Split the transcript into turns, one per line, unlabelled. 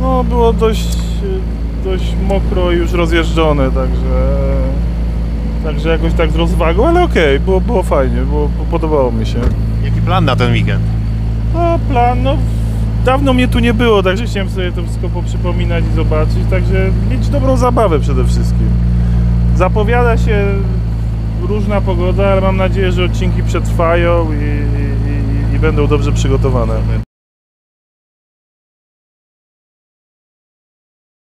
No, było dość, dość mokro i już rozjeżdżone, także... Także jakoś tak z rozwagą, ale okej, było, było fajnie, było, podobało mi się.
Jaki plan na ten weekend?
No, plan, no, dawno mnie tu nie było, także chciałem sobie to wszystko poprzypominać i zobaczyć, także mieć dobrą zabawę przede wszystkim. Zapowiada się różna pogoda, ale mam nadzieję, że odcinki przetrwają i, i, i będą dobrze przygotowane.